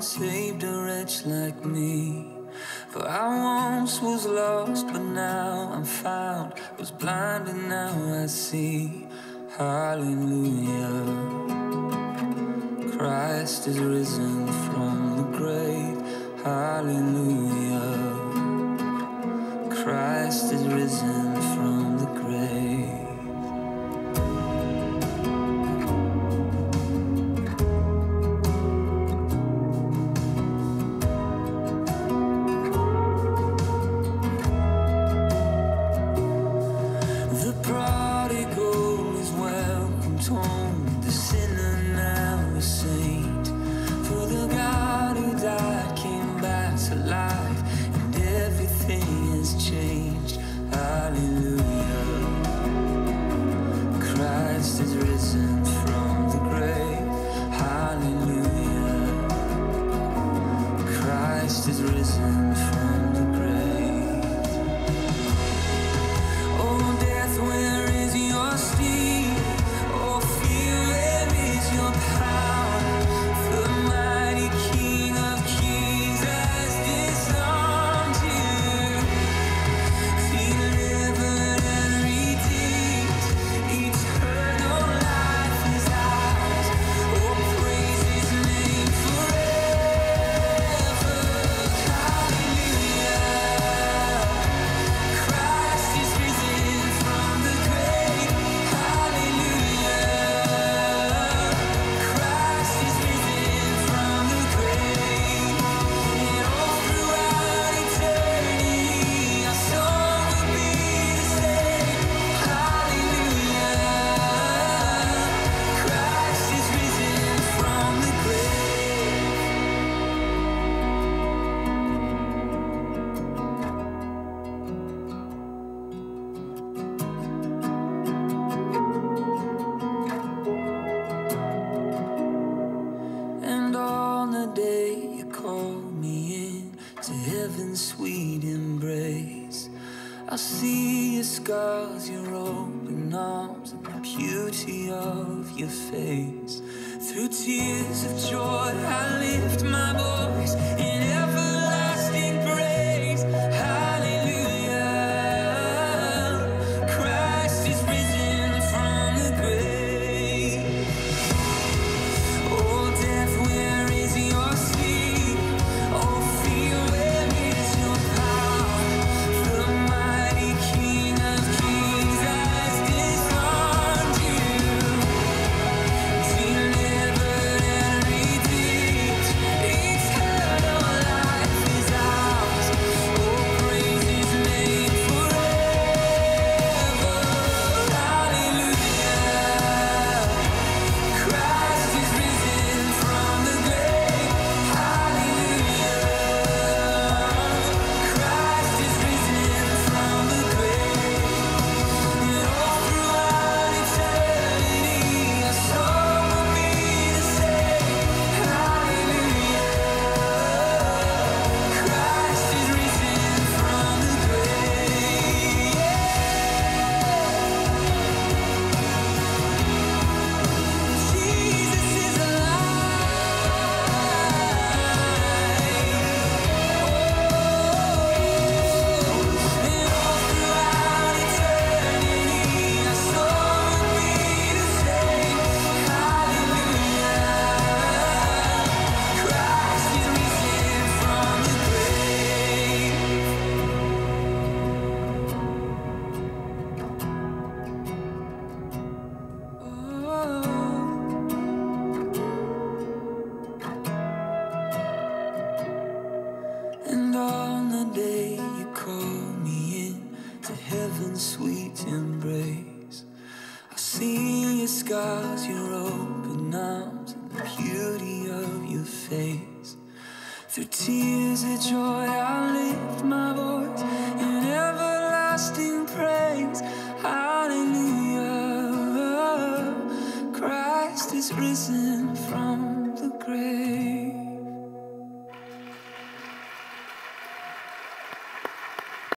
saved a wretch like me. For I once was lost, but now I'm found. Was blind, and now I see. Hallelujah. Christ is risen from the grave. Hallelujah. Christ is risen life, and everything has changed. Hallelujah. Christ is risen from the grave. Hallelujah. Christ is risen from the grave. Heaven's sweet embrace, I'll see your scars, your open arms, and the beauty of your face. Through tears of joy, I lift my voice heaven's sweet embrace, I see your scars, your open arms, and the beauty of your face. Through tears of joy, I lift my voice in everlasting praise. Hallelujah. Christ is risen from